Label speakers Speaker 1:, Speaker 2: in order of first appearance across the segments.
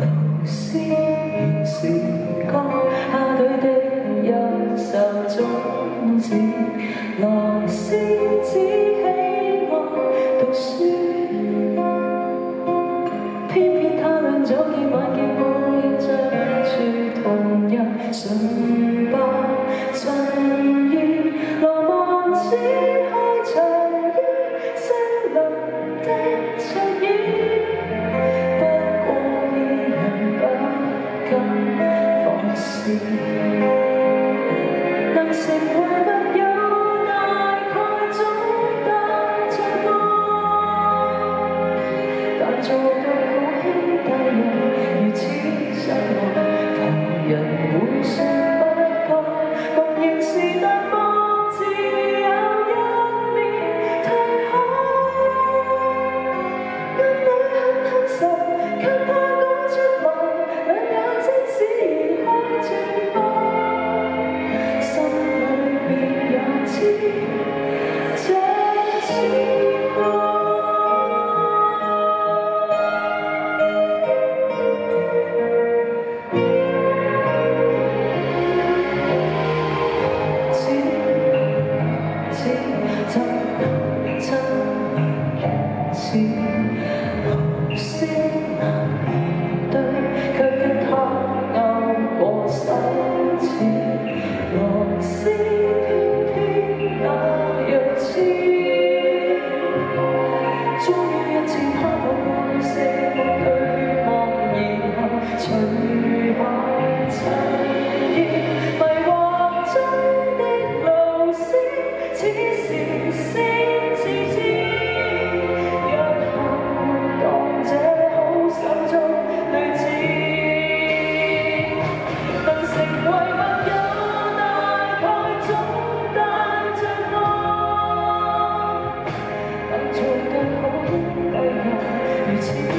Speaker 1: 流丝原是江下对的忧愁种子，来生只。 만족 night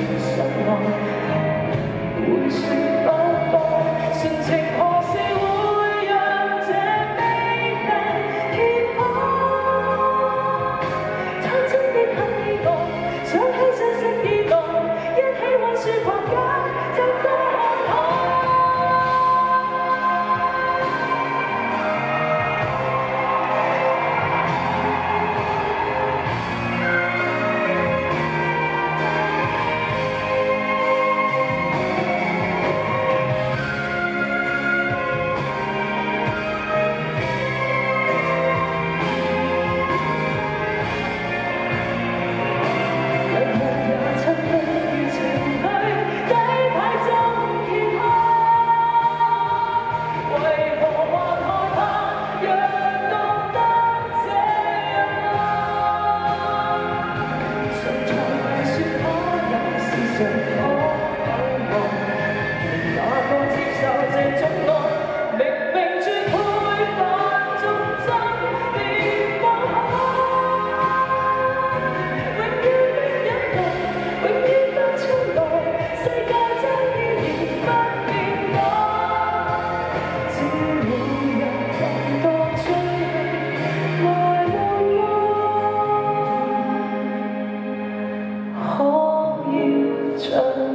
Speaker 1: try.